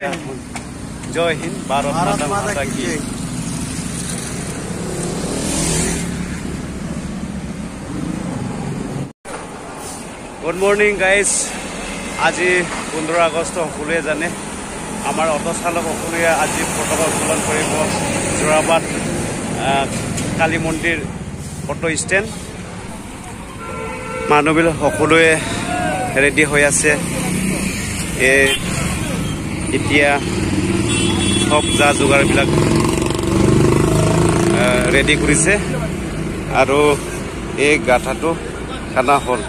जय हिंद भारत माता माता की गुड मर्णिंग गाइज आज पंद्रह आगस्ट सकुए जाने आम अटो चालक सकुए आज पता उत्तोलन जोराबाद कल मंदिर अटो स्टेड मानुबी सकुए रेडी ये এতিয়া চব যা যোগাৰবিলাক ৰেডি কৰিছে। আৰু এই গাঁথাটো খানা হ'ল।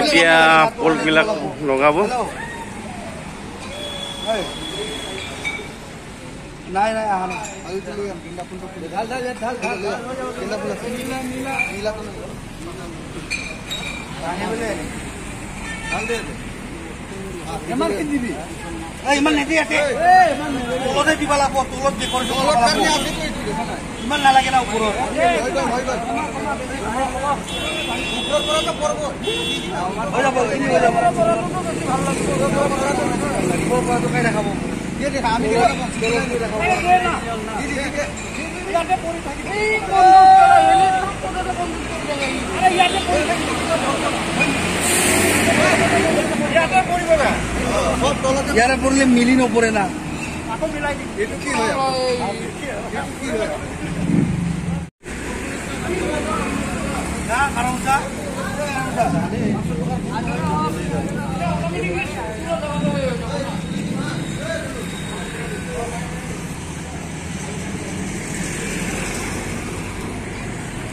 এতিয়া পলবিলাক লগাব। নাই নাই আহা নাই। আজি নীলা ইমান কি দিবি এই ইমান নেদি আছে তলতে দিবা লাগব তলত আছে ইমান নালাগে না ওপৰত হৈ গ'ল হৈ গ'ল ওপৰৰ পৰা ইয়ারা পড়লে মিলিন ওপরে না।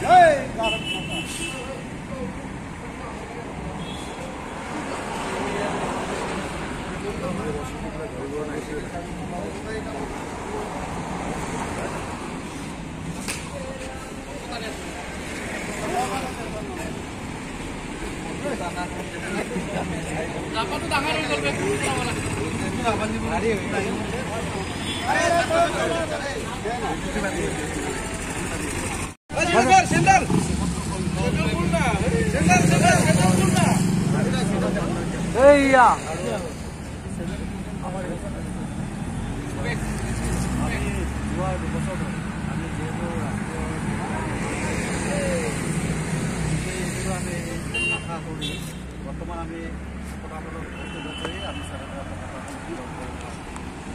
Hey, got. তো পৰব হৈ যাব এইখিনি হৈ যাব ওপৰৰ পৰা তো কাই দেখাব দিয়ে দেখা আমি দেখাব ইয়াৰে পৰিলে মিলি নপৰে না এইটো কি হয় এইটো কি হয় এইয়া বৰ্তমান আমি প্ৰস্তুত কৰি আমি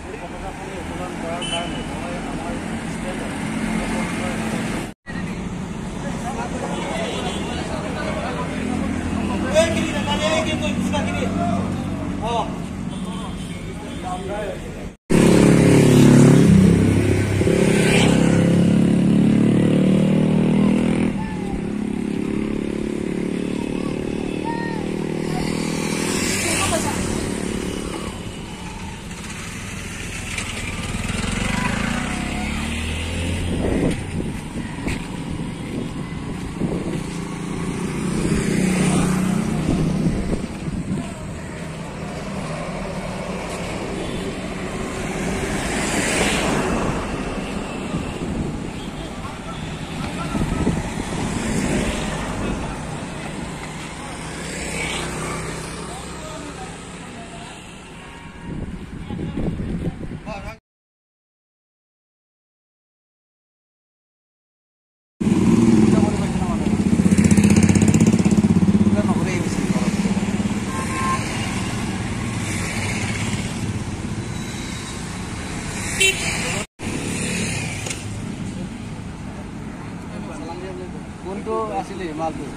এই পতাকাখন উত্তোলন কৰাৰ কাৰণে মই আমাৰ কোনটো আছিলে মালটো লে,